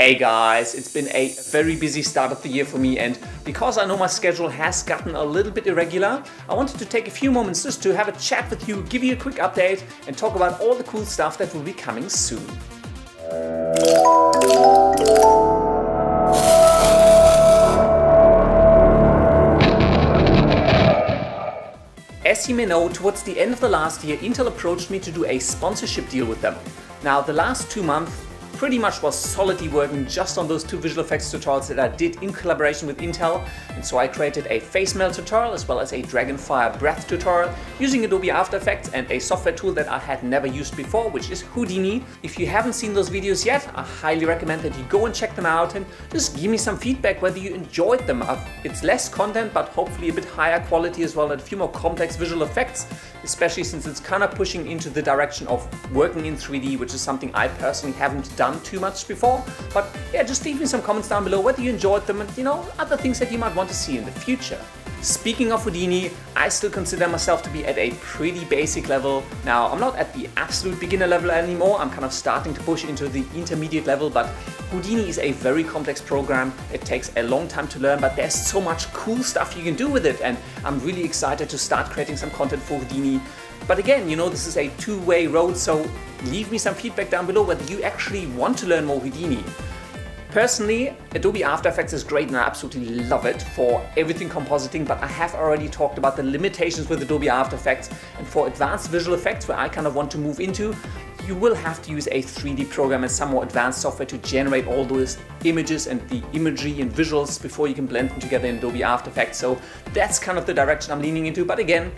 Hey guys, it's been a very busy start of the year for me and because I know my schedule has gotten a little bit irregular, I wanted to take a few moments just to have a chat with you, give you a quick update and talk about all the cool stuff that will be coming soon. As you may know, towards the end of the last year, Intel approached me to do a sponsorship deal with them. Now, the last two months pretty much was solidly working just on those two visual effects tutorials that I did in collaboration with Intel. And so I created a face melt tutorial as well as a Dragonfire breath tutorial using Adobe After Effects and a software tool that I had never used before, which is Houdini. If you haven't seen those videos yet, I highly recommend that you go and check them out and just give me some feedback whether you enjoyed them. Uh, it's less content, but hopefully a bit higher quality as well and a few more complex visual effects, especially since it's kind of pushing into the direction of working in 3D, which is something I personally haven't done done too much before. But yeah, just leave me some comments down below whether you enjoyed them and you know, other things that you might want to see in the future. Speaking of Houdini, I still consider myself to be at a pretty basic level. Now, I'm not at the absolute beginner level anymore, I'm kind of starting to push into the intermediate level, but Houdini is a very complex program. It takes a long time to learn, but there's so much cool stuff you can do with it, and I'm really excited to start creating some content for Houdini. But again, you know, this is a two-way road, so leave me some feedback down below whether you actually want to learn more Houdini. Personally, Adobe After Effects is great and I absolutely love it for everything compositing, but I have already talked about the limitations with Adobe After Effects and for advanced visual effects where I kind of want to move into, you will have to use a 3D program and some more advanced software to generate all those images and the imagery and visuals before you can blend them together in Adobe After Effects. So that's kind of the direction I'm leaning into, but again,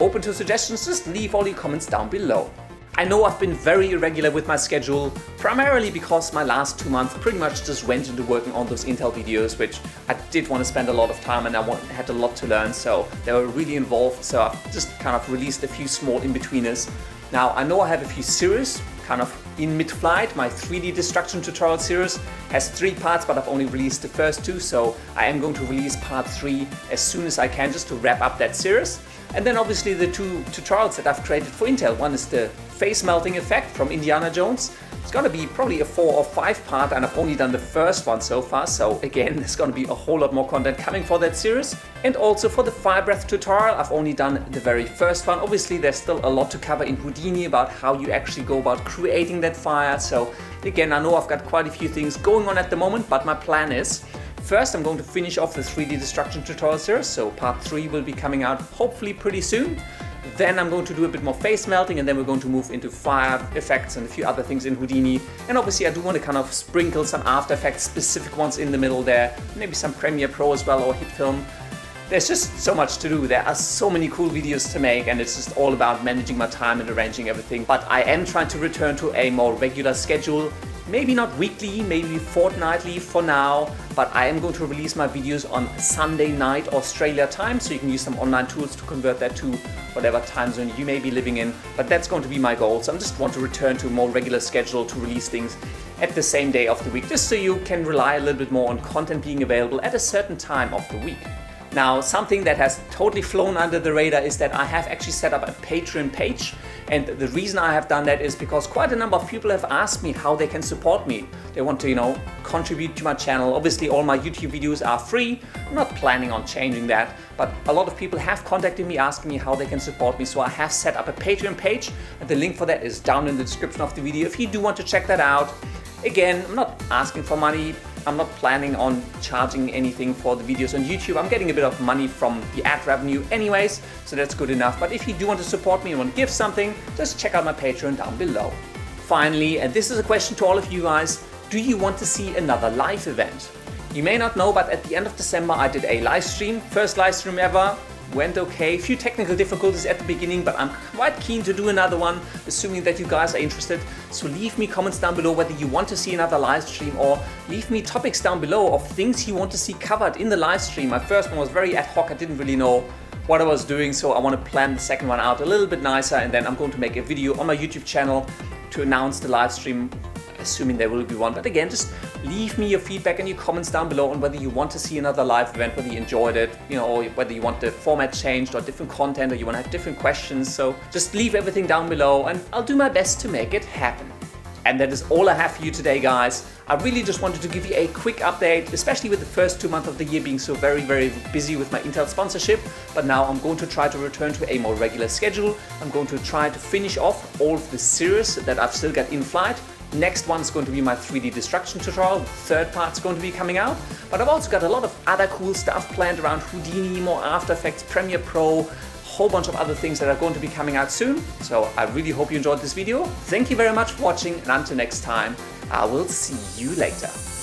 open to suggestions, just leave all your comments down below. I know I've been very irregular with my schedule, primarily because my last two months pretty much just went into working on those Intel videos, which I did want to spend a lot of time and I had a lot to learn, so they were really involved, so I've just kind of released a few small in-betweeners. Now, I know I have a few series, kind of in mid-flight. My 3D destruction tutorial series has three parts, but I've only released the first two, so I am going to release part three as soon as I can just to wrap up that series. And then obviously the two tutorials that I've created for Intel. One is the face melting effect from Indiana Jones. It's gonna be probably a four or five part and I've only done the first one so far. So again, there's gonna be a whole lot more content coming for that series. And also for the fire breath tutorial, I've only done the very first one. Obviously there's still a lot to cover in Houdini about how you actually go about creating that fire. So again, I know I've got quite a few things going on at the moment, but my plan is First, I'm going to finish off the 3D destruction tutorial series, so part 3 will be coming out hopefully pretty soon. Then I'm going to do a bit more face melting and then we're going to move into fire effects and a few other things in Houdini. And obviously I do want to kind of sprinkle some After Effects specific ones in the middle there, maybe some Premiere Pro as well or HitFilm. There's just so much to do. There are so many cool videos to make and it's just all about managing my time and arranging everything. But I am trying to return to a more regular schedule Maybe not weekly, maybe fortnightly for now, but I am going to release my videos on Sunday night Australia time, so you can use some online tools to convert that to whatever time zone you may be living in. But that's going to be my goal, so I just want to return to a more regular schedule to release things at the same day of the week, just so you can rely a little bit more on content being available at a certain time of the week. Now, something that has totally flown under the radar is that I have actually set up a Patreon page. And the reason I have done that is because quite a number of people have asked me how they can support me. They want to, you know, contribute to my channel. Obviously, all my YouTube videos are free. I'm not planning on changing that, but a lot of people have contacted me asking me how they can support me. So I have set up a Patreon page and the link for that is down in the description of the video if you do want to check that out. Again, I'm not asking for money. I'm not planning on charging anything for the videos on YouTube. I'm getting a bit of money from the ad revenue anyways, so that's good enough. But if you do want to support me and want to give something, just check out my Patreon down below. Finally, and this is a question to all of you guys, do you want to see another live event? You may not know, but at the end of December I did a live stream, first live stream ever, went okay. A few technical difficulties at the beginning, but I'm quite keen to do another one, assuming that you guys are interested. So leave me comments down below whether you want to see another live stream or leave me topics down below of things you want to see covered in the live stream. My first one was very ad hoc, I didn't really know what I was doing, so I want to plan the second one out a little bit nicer and then I'm going to make a video on my YouTube channel to announce the live stream assuming there will be one. But again, just leave me your feedback and your comments down below on whether you want to see another live event, whether you enjoyed it, you know, or whether you want the format changed or different content or you want to have different questions. So just leave everything down below and I'll do my best to make it happen. And that is all I have for you today, guys. I really just wanted to give you a quick update, especially with the first two months of the year being so very, very busy with my Intel sponsorship. But now I'm going to try to return to a more regular schedule. I'm going to try to finish off all of the series that I've still got in flight. Next one is going to be my 3D destruction tutorial. The third part's going to be coming out. But I've also got a lot of other cool stuff planned around Houdini, more After Effects, Premiere Pro, a whole bunch of other things that are going to be coming out soon. So I really hope you enjoyed this video. Thank you very much for watching and until next time, I will see you later.